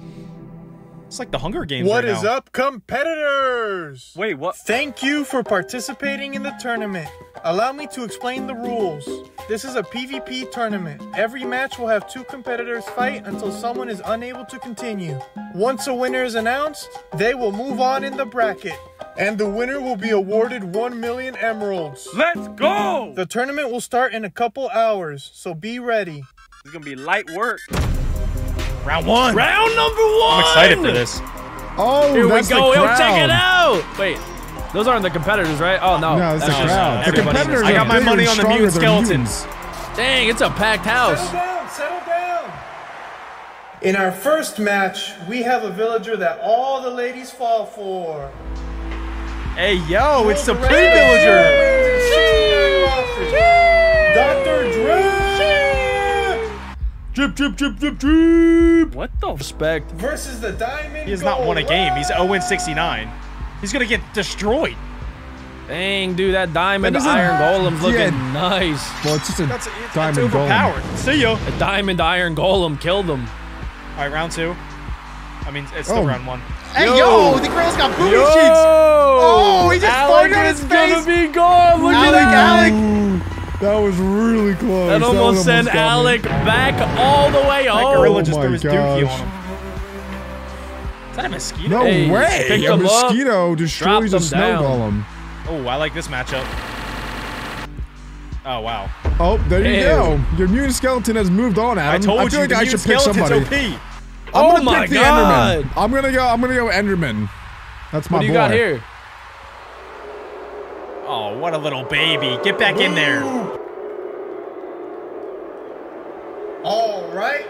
It's like the Hunger Games
What
right
is
now.
up, competitors?
Wait, what?
Thank you for participating in the tournament. Allow me to explain the rules. This is a PvP tournament. Every match will have two competitors fight until someone is unable to continue. Once a winner is announced, they will move on in the bracket, and the winner will be awarded 1 million emeralds.
Let's go!
The tournament will start in a couple hours, so be ready.
It's gonna be light work.
Round one.
Round number one.
I'm excited for this.
Oh,
Here we
that's
go.
the
Yo,
crowd.
check it out. Wait, those aren't the competitors, right? Oh no.
No, it's the
That's just
crowd. The competitors
I got my money on the
stronger
mutant skeletons.
mutants.
Dang, it's a packed house.
Settle down, settle down. In our first match, we have a villager that all the ladies fall for.
Hey, yo, it's the
World Drip
Drip, drip, drip, drip, drip.
What the?
Respect.
versus the Diamond
He has not won a game. He's 0 69. He's gonna get destroyed.
Dang, dude, that diamond
That
iron golem's looking
Yeah.
nice.
Well, it's just a
That's, it's,
diamond
it's overpowered. See ya.
The diamond iron golem killed him.
All right, round two. I mean, it's still
Oh.
round one. Hey, yo, the girl's got booty cheeks.
Oh,
he just
Alec
farted on
is
his
gonna
face.
be gone. Look
Alec,
at that.
Alec.
Ooh, that was really close.
That almost
was
sent
got me.
Alec back all the way
That
home.
gorilla just oh
my
threw his dookie
gosh.
on him. that a mosquito?
No
Hey,
way!
pick
A
them up,
mosquito destroys a
them
snow
down.
golem.
Oh, I like this matchup. Oh wow.
Oh, there you
Ew.
go. Your mutant skeleton has moved on, Adam.
I told
I
you
like
the
I should pick somebody.
OP.
I'm
Oh
gonna
my
pick the
God.
Enderman. I'm gonna go. I'm gonna go Enderman. That's my
What do you
boy.
got here?
Oh, what a little baby. Get back in there.
All right.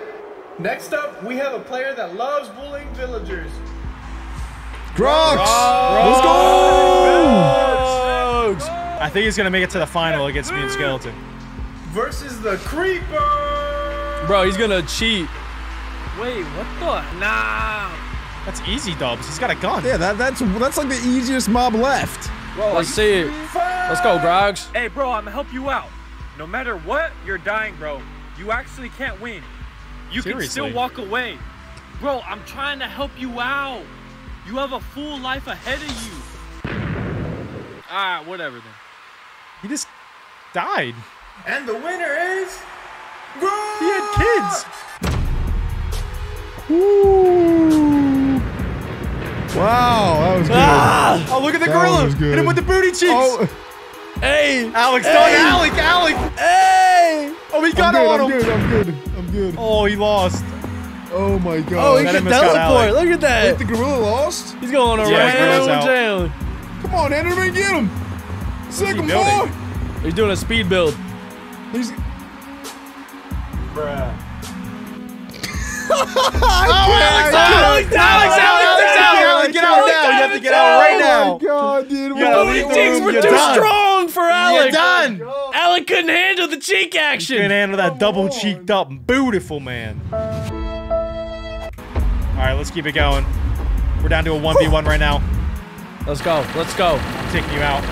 Next up, we have a player that loves bullying villagers.
Grox. Let's go.
I think he's gonna make it to the final against me and Skeleton.
Versus the creeper.
Bro, he's gonna cheat.
Wait, what the? Nah.
That's easy, Dubs. He's got a gun.
Yeah, that, that's that's like the easiest mob left.
Bro,
Let's see it. Let's go, Grox.
Hey, bro, I'm gonna help you out. No matter what, you're dying, bro. You actually can't win. You can still walk away. Bro, I'm trying to help you out. You have a full life ahead of you. Alright, whatever then.
He just died.
And the winner is.
He had kids.
Woo. Wow, that was good.
Ah! Oh, look at the
That
gorilla.
was good.
Hit him with the booty cheeks.
Oh,
Hey,
Alex,
Hey.
dog, Alec, Alec.
hey.
Oh, he
I'm
got
good,
on
I'm
him.
good. I'm good. I'm good.
Oh, he lost.
Oh my god.
Oh, he
That
can
got
teleport. Look at
Wait,
that.
the gorilla lost?
He's going
Yeah, Gorilla's
around
out.
town.
Come on, Enderman, get him. Sick
he
him
building?
more.
He's doing a speed build.
He's.
Bruh.
oh,
Alex, Alex, Alex, Alex, Alex, get out now. You have to get out oh right now.
Oh my god, dude.
You gotta
what
leave
are
the room.
We're
You're
too
done.
strong for Alec.
You're done.
Alec couldn't handle the cheek action.
Couldn't handle that double cheeked up, beautiful man. All right, let's keep it going. We're down to a 1v1 right now.
Let's go. Let's go.
I'm taking you out.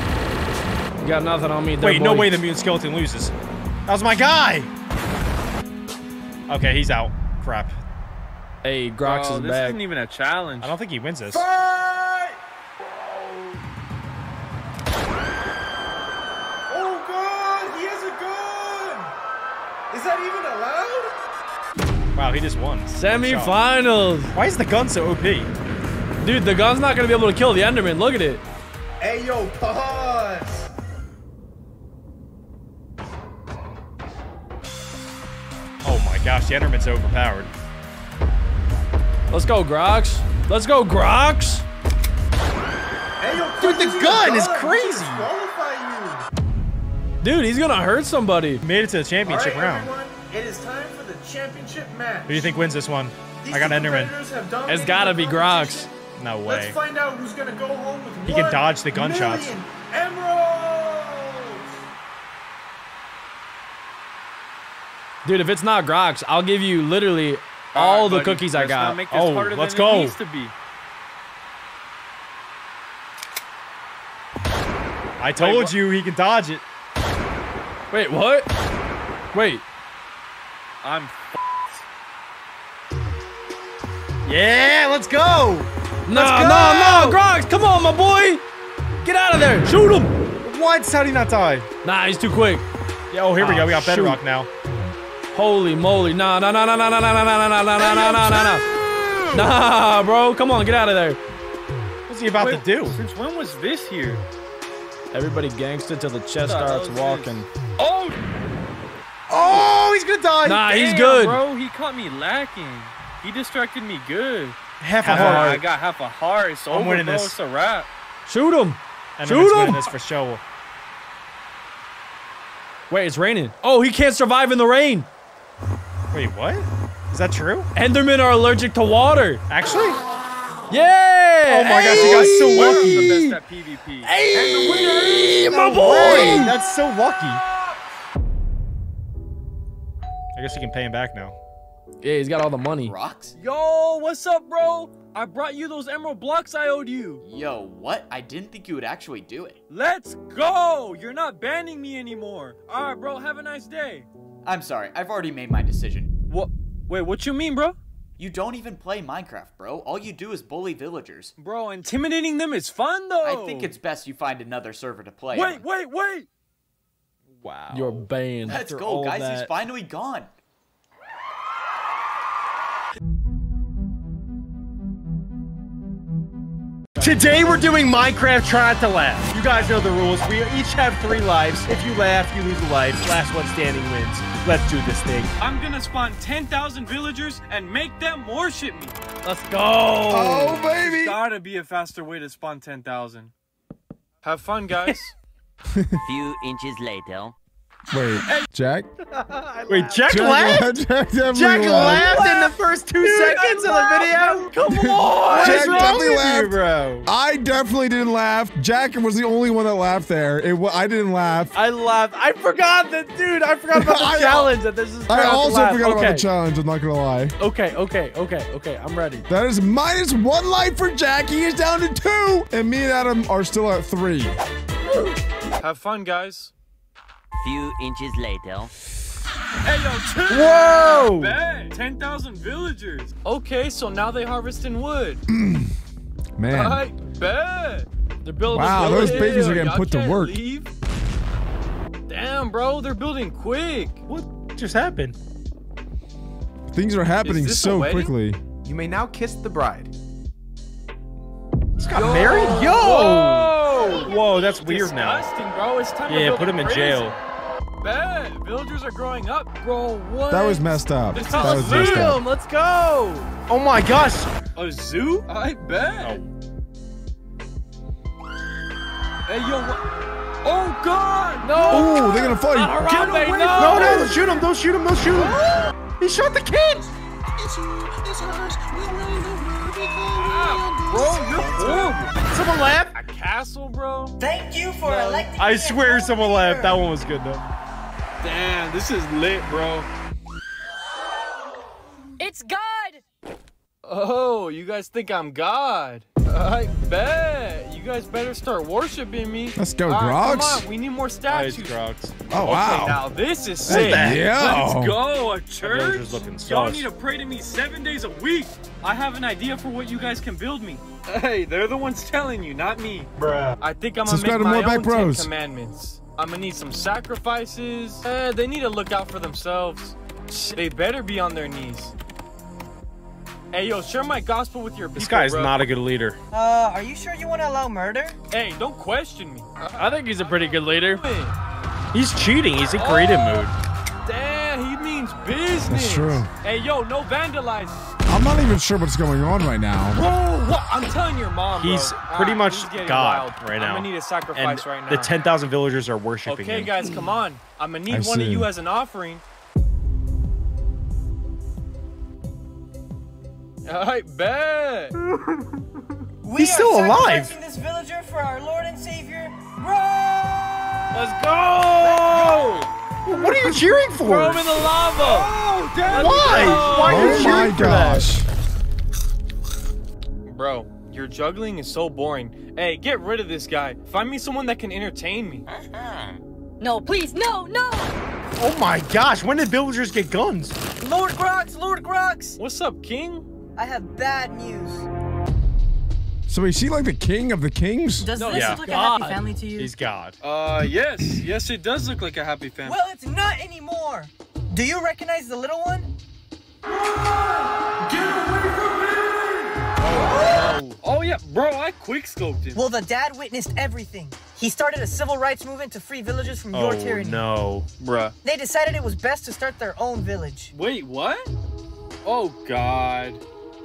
You got nothing on me, there,
Wait, no way the mutant skeleton loses. That was my guy. Okay, he's out. Crap.
Hey, Grox
Bro,
is
this
back.
isn't even a challenge.
I don't think he wins this.
Fight! Oh god, he has a gun! Is that even allowed?
Wow, he just won.
Semifinals.
Why is the gun so OP?
Dude, the gun's not gonna be able to kill the Enderman. Look at it.
Hey yo, pause!
Oh my gosh, the Enderman's overpowered.
Let's go, Grox. Let's go, Grox.
Hey yo,
Dude, the
use
gun is crazy.
Dude, he's gonna hurt somebody.
Made it to the championship
right,
round.
everyone, it is time for the championship match.
Who do you think wins this one?
These
I got Enderman.
competitors have dominated
It's gotta be
competition.
Grox.
No
Let's
way.
find out who's gonna go home with
He can dodge the gunshots.
Dude, if it's not Grox, I'll give you literally all the
buddy,
cookies I got.
Oh, let's go.
It needs to be.
I told
what?
you he can dodge it.
Wait, what? Wait.
I'm.
Yeah, let's go.
No,
Let's
no,
go!
no, Grox, come on, my boy. Get out of there. Shoot him.
What? How did he not die?
Nah, he's too quick.
Yeah, oh, here we
Ah,
go. We got
shoot.
Bedrock now.
Holy moly. Nah, nah, nah, nah, nah, nah, nah, nah, nah, nah, nah, nah, nah, nah, nah. Nah, bro. Come on, get out of there.
What's he about
Wait,
to do?
Since when was this here?
Everybody gangster till the chest
What the
starts
hell is
walking.
Oh,
Oh, he's gonna die.
Nah, he's
damn,
good.
bro. He caught me lacking. He distracted me good.
Half a
Half a
heart.
I got half a heart. It's
I'm
over,
winning
bro.
this.
It's a wrap.
Shoot him.
Enderman's
Shoot
winning
him.
this for sure.
Wait, it's raining. Oh, he can't survive in the rain.
Wait, what? Is that true?
Endermen are allergic to water.
Actually?
Yeah.
Oh my gosh, you guys so
I'm
lucky.
the best at PvP.
Hey, my
No
boy.
way. That's so lucky. I guess you can pay him back now.
Yeah, he's got all the money.
Rocks?
Yo, what's up, bro? I brought you those emerald blocks I owed you.
Yo, what? I didn't think you would actually do it.
Let's go. You're not banning me anymore. All right, bro. Have a nice day.
I'm sorry, I've already made my decision.
What? Wait, what you mean, bro?
You don't even play Minecraft, bro. All you do is bully villagers.
Bro, intimidating them is fun though.
I think it's best you find another server to play
Wait,
on.
wait, wait. Wow.
You're banned.
Let's
after
go,
all
guys. He's finally gone.
Today we're doing Minecraft Try Not to Laugh. You guys know the rules. We each have three lives. If you laugh, you lose a life. Last one standing wins. Let's do this thing.
I'm gonna spawn 10,000 villagers and make them worship me.
Let's go.
Oh, baby.
There's gotta be a faster way to spawn 10,000. Have fun, guys.
Few inches later.
Wait, Jack?
Wait, Jack,
Jack
laughed?
laughed? Jack definitely
Jack
laughed.
laughed in the first two seconds of the video? Come on! What
Jack
is wrong
definitely
with
laughed.
you, bro?
I definitely didn't laugh. Jack was the only one that laughed there. It, I didn't laugh.
I laughed. I forgot that, dude. I forgot about the
I-
challenge. That this is.
I
try to
also
laugh.
forgot
okay.
about the challenge. I'm not gonna lie.
Okay, okay, okay, okay. I'm ready.
That is minus one life for Jack. He is down to two, and me and Adam are still at three.
Have fun, guys.
Few inches later.
Hey, yo, two.
Whoa!
Bet. 10,000 villagers. Okay, so now they harvesting wood.
Man,
I bet.
They're building.
Wow,
a
those babies are getting
Y'all
put to work.
leave? Damn, bro, they're building quick.
What just happened?
things are happening so quickly.
You may now kiss the bride.
Just got married? Yo!
Whoa!
Whoa, that's weird now.
Bro. It's time
Yeah,
build
put
a
him in
prison.
jail.
Bet. Villagers are growing up, bro. What?
That was messed up.
It's
That
not
was
a
messed up.
Let's go.
Oh my gosh!
A zoo? I bet. Hey, yo. Oh, God.
No.
Oh, they're gonna fight.
Get away,
No,
no.
no, don't shoot him! Don't shoot him! Don't shoot him! He shot the kid!
Ah, bro, you're horrible.
Someone laugh?
A castle, bro?
Thank you for electing
I swear someone laughed. That one was good though.
Damn, this is lit, bro.
It's God!
Oh, you guys think I'm God? I bet. You guys better start worshiping me.
Let's go,
All right,
Grox.
Come on, we need more statues.
Grox.
Oh
Okay,
wow.
now this is
What
sick.
the hell?
Let's go, a church. Y'all need to pray to me seven days a week. I have an idea for what you guys can build me. Hey, they're the ones telling you, not me.
Bruh.
I think I'm gonna
Subscribe
make
to
my
More Beck
own Ten Commandments. I'm gonna need some sacrifices. Eh, they need to look out for themselves. They better be on their knees. Hey, yo, share my gospel with your people,
This guy's
bro.
not a good leader.
Uh, are you sure you want to allow murder?
Hey, don't question me.
I think he's a pretty good leader.
He's cheating. He's in creative
Oh.
mood.
Damn, he means business.
That's true.
Hey, yo, no vandalizing.
I'm not even sure what's going on right now.
Whoa, what? I'm telling your mom, bro.
He's pretty
Ah,
much
he's
God
wild.
right now.
I'm gonna need a
And
sacrifice right now.
the 10,000 villagers are worshiping
Okay,
him.
guys, come on. I'm gonna need
I
one of you as an offering. I bet.
We
He's
are
still alive.
this villager for our Lord and Savior.
Let's go!
What are you cheering for?
Throw him in the lava. Oh, damn.
Why? Why are you
Oh
cheering
my
for that?
gosh.
Bro, your juggling is so boring. Hey, get rid of this guy. Find me someone that can entertain me. Uh-huh.
No, please, no, no!
Oh my gosh, when did villagers get guns?
Lord Grox, Lord Grox.
What's up, King?
I have bad news.
So is he like the king of the kings?
Does
No,
this
yeah.
look like a happy family to you?
He's God.
Uh, yes. Yes, it does look like a happy family.
Well, it's not anymore. Do you recognize the little one?
Get away from Oh, oh yeah, bro, I quick scoped him.
Well, the dad witnessed everything. He started a civil rights movement to free villagers from
Oh
your tyranny.
no.
Bruh.
They decided it was best to start their own village.
Wait, what? Oh, God.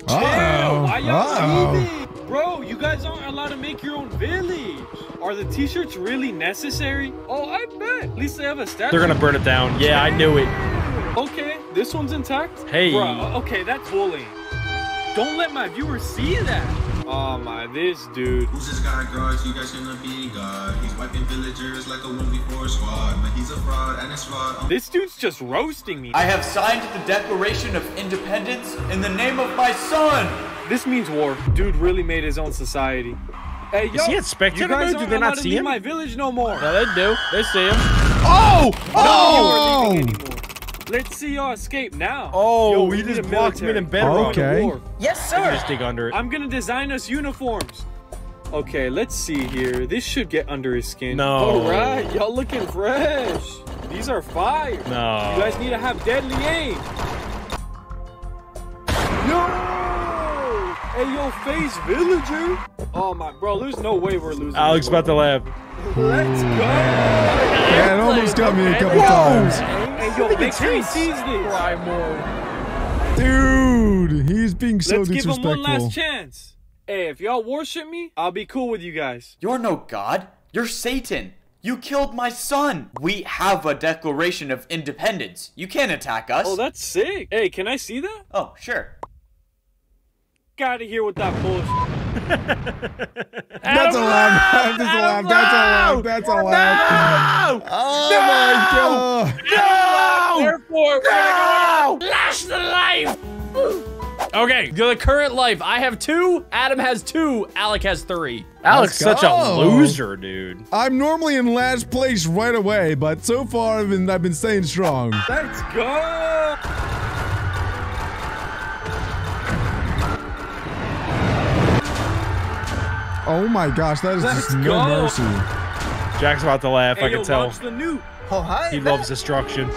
Uh-oh.
Damn, why y'all
Uh-oh.
leaving? Bro, you guys aren't allowed to make your own village. Are the t-shirts really necessary? Oh, I bet. At least they have a statue.
They're gonna burn it down. Yeah, I knew it.
Okay, this one's intact.
Hey.
Bro, okay, that's bullying. Don't let my viewers see that. Oh my, this dude.
Who's this guy, Grox? You guys shouldn't be God. He's wiping villagers like a 1v4 squad. But he's a fraud and it's fraud.
Um, this dude's just roasting me.
I have signed the Declaration of Independence in the name of my son.
This means war. Dude really made his own society. Hey, yo,
Is he at spectator
you guys
mode? Do they not see
leave
him?
my village no more.
No, they do. They see him.
Oh!
No, you are
Oh!
leaving anymore. Let's see y'all escape now.
Oh,
Yo, we
he
need
just
a
blocked me
military.
in bedrock.
Okay.
Yes,
I can
sir.
just dig under it.
I'm gonna design us uniforms. Okay, let's see here. This should get under his skin.
No.
All right, y'all looking fresh. These are fire.
No.
You guys need to have deadly aim. No. Hey, yo, face villager. Oh my, bro, there's no way we're losing.
Alex about to laugh.
Let's go.
Yeah, it almost got me a couple
Whoa.
times.
Hey, yo, make sure he sees this.
Dude, he's being so
Let's give him one last chance. Hey, if y'all worship me, I'll be cool with you guys.
You're no god. You're Satan. You killed my son. We have a Declaration of Independence. You can't attack us.
Oh, that's sick. Hey, can I see that?
Oh, sure.
Gotta hear what that bullshit.
That's a laugh. That's a laugh. That's a laugh. That's a laugh. Oh my god.
No!
Therefore,
No!
gonna go lash the life.
Okay, the current life. I have two. Adam has two. Alec has three.
Alex,
Let's
such a loser, dude.
I'm normally in last place right away, but so far I've been I've been staying strong.
Let's go.
Oh my gosh, that is
Let's
just no
go.
mercy.
Jack's about to laugh.
Hey,
I
yo,
can tell.
the nuke.
Oh, hi.
He loves destruction.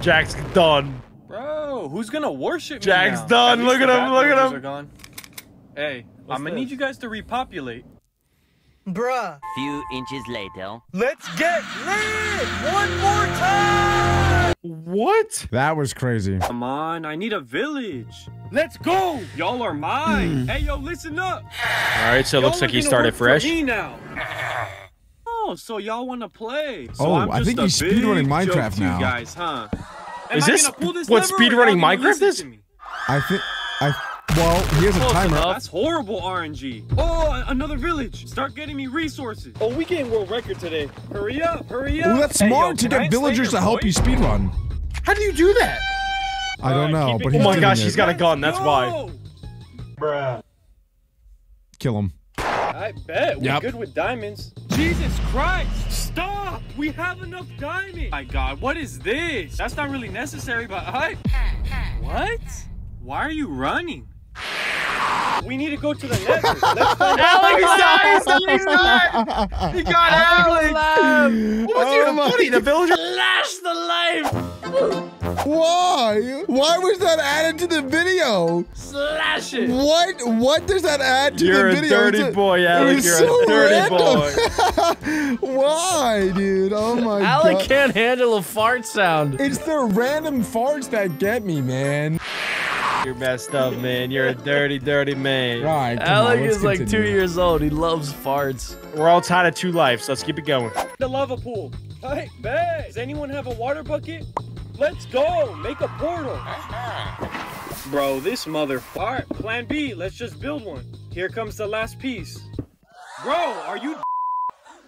Jack's done.
Bro, who's gonna worship me
Jack's
now?
done.
least
Look at him, look at
villagers
him.
Are gone. Hey,
What's
I'm gonna
this?
need you guys to repopulate.
Bruh,
Few inches later.
let's get lit one more time.
What?
That was crazy.
Come on, I need a village. Let's go. Y'all are mine. Mm. hey, yo, listen up.
All right, so it looks like he started fresh.
me now. Oh, so y'all want to play? So
Oh,
I'm
I think
a
he's
big
speedrunning Minecraft
to you
now.
guys, huh? Am
Is
I
this
this
what
lever or
speedrunning Minecraft is?
to me?
I think I well, he has a timer.
enough. That's horrible RNG. Oh, oh, oh, another village. Start getting me resources. Oh, we getting world record today. Hurry up, hurry up.
Ooh, that's
Hey, yo,
smart to
can I
get villagers to help
boy?
you speedrun.
How do you do that?
I don't know,
keep it
but
Oh my gosh,
it.
he's got a gun. That's why.
Bruh.
Kill him.
I bet we're
Yep.
good with diamonds. Jesus Christ! Stop! We have enough diamonds. My God, what is this? That's not really necessary, but I. What? Why are you running? We need to go to the nether. Let's find out.
Alex died! He's died! He got Alex! What was
Oh
even funny? The villager.
Lash the life.
Why? Why was that added to the video?
Slash it.
What? What does that add to
You're
the
a
video?
dirty
It's
boy,
it
Alec. You're a
so
dirty
random. Why, dude? Oh my
Alec
god.
can't handle a fart sound.
It's the random farts that get me, man.
You're messed up, man. You're a dirty, dirty man.
Right.
Alec
on, let's
is like two years old. He loves farts.
We're all tied at two lives. Let's keep it going.
The lava pool. Hey, bet. Does anyone have a water bucket? Let's go. Make a portal. Bro, this mother. All right, plan B. Let's just build one. Here comes the last piece. Bro, are you?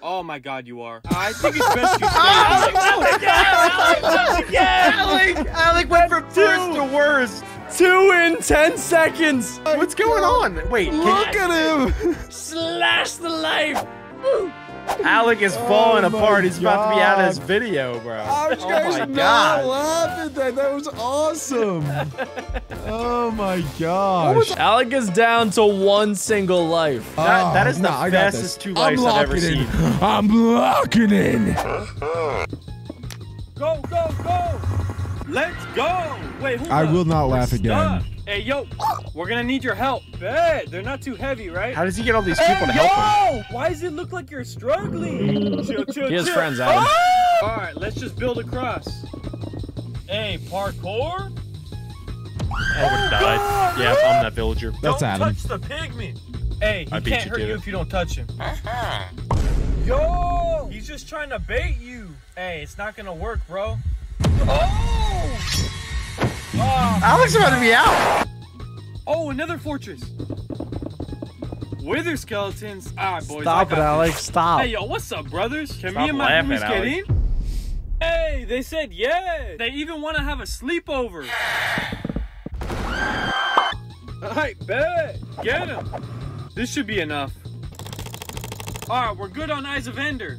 Oh my God, you are. I think it's best you stay.
Alec, Alec went from first to worst.
Two in ten seconds.
What's going on? Wait,
Look at him.
Slash the life.
Alec is falling
Oh
apart. He's about to be out of this video, bro.
How
oh
guys
my
not
god.
laugh at that? That was awesome. oh my gosh.
Alec is down to one single life.
That, that ah, is the
Oh, I got
fastest
this.
two
I'm
lives I've ever
in.
seen.
I'm locking in.
Go, go, go. Let's go. Wait, hold
I
up.
will not
We're
laugh again.
stuck. Hey, yo, we're gonna need your help. Bet they're not too heavy, right?
How does he get all these people to
hey,
help him?
Why does it look like you're struggling? chill, chill,
He has
chill.
friends, Adam.
Ah! All right, let's just build across. Hey, parkour.
I would have died. Yeah, I'm that villager.
That's
don't
Adam.
touch the pigman. Hey, he
I
can't
you
hurt you
it.
if you don't touch him. Yo, he's just trying to bait you. Hey, it's not gonna work, bro. Oh! Oh,
Alex is about to be out.
Oh, another fortress. Wither skeletons. All right, boys.
Stop it, Alex.
this.
Stop.
Hey, yo, what's up, brothers? Can
Stop
me and my
laughing,
homies get in? Hey, they said yes. They even want to have a sleepover. All right, bet. Get him. This should be enough. All right, we're good on Eyes of Ender.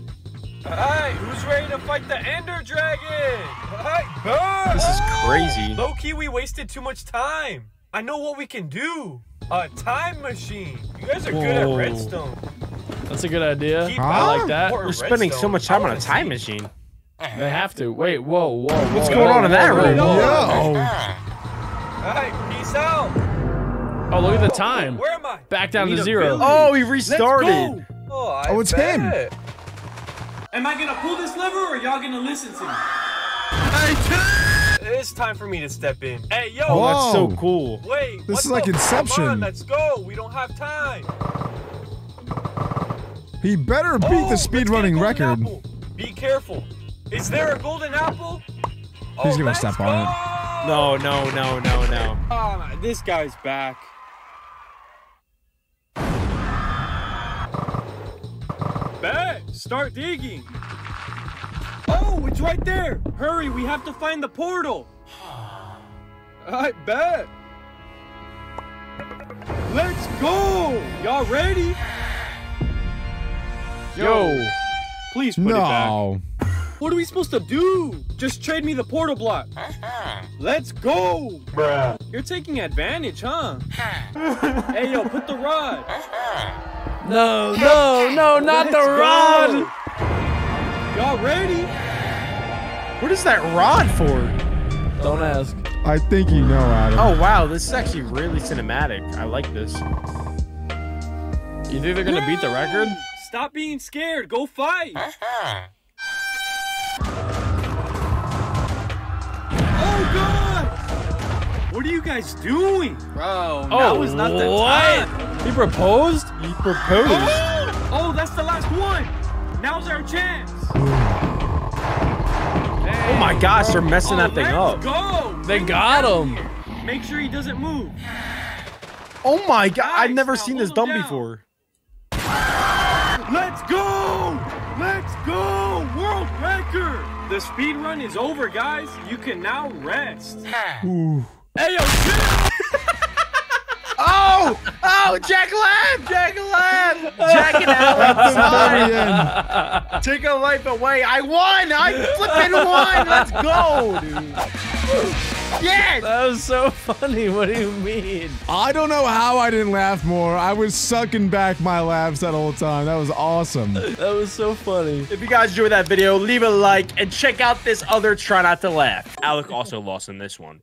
All right, who's ready to fight the Ender Dragon? All right, bet.
This is crazy.
Low key, we wasted too much time. I know what we can do. A time machine. You guys are good at redstone.
That's a good idea.
Keep
I like that.
We're spending so much time on a
wanna
time machine.
They have to. Wait, whoa, whoa.
What's going
whoa,
on in that room?
whoa, whoa.
Yo.
Alright, peace out.
Oh, look at the time.
Where am I?
Back down to
need a
zero.
Oh, he restarted.
Oh, I
Oh, it's him.
Bet.
Am I gonna pull this lever or y'all gonna listen to me?
It's time for me to step in. Hey, yo.
Oh, that's so cool.
Wait.
This
what
is like
the-
Inception.
Come on, let's go. We don't have time.
He better beat
Oh,
the
let's get a
speedrunning record.
apple. Be careful. Is there a golden apple?
He's
Oh,
gonna
let's
step
go.
on it.
No, no, no, no, no.
Ah, this guy's back. Bet. Start digging. Oh, it's right there. Hurry, we have to find the portal. I bet. Let's go. Y'all ready?
Yo.
Please put it back.
No.
What are we supposed to do? Just trade me the portal block. Let's go.
Bruh.
You're taking advantage, huh? hey, yo, put the rod.
No, no, no, not
Let's
the
go.
rod.
Y'all ready?
What is that rod for?
Don't ask.
I think you know, Adam.
Oh wow, this is actually really cinematic. I like this.
You think they're gonna beat the record?
Stop being scared. Go fight. Uh-huh. Oh God! What are you guys doing, bro?
Oh,
now is not the
what?
time.
He proposed?
He proposed.
Oh, oh, that's the last one. Now's our chance.
Oh my gosh, they're messing oh, that thing
let's
up.
Go.
They got him.
Make sure he doesn't move.
Oh my god, I've never
now
seen this
hold
done
down.
before.
Let's go! Let's go! World record! The speed run is over, guys. You can now rest.
Ooh.
Hey, yo, chill!
Oh! Oh, Jack Lab! Jack Lab! Jack and
At the very
Alex!
end.
Take a life away. I won! I flipping won! Let's go, dude. Yes!
That was so funny. What do you mean?
I don't know how I didn't laugh more. I was sucking back my laughs that whole time. That was awesome.
That was so funny.
If you guys enjoyed that video, leave a like and check out this other Try Not to Laugh. Alec also lost in this one.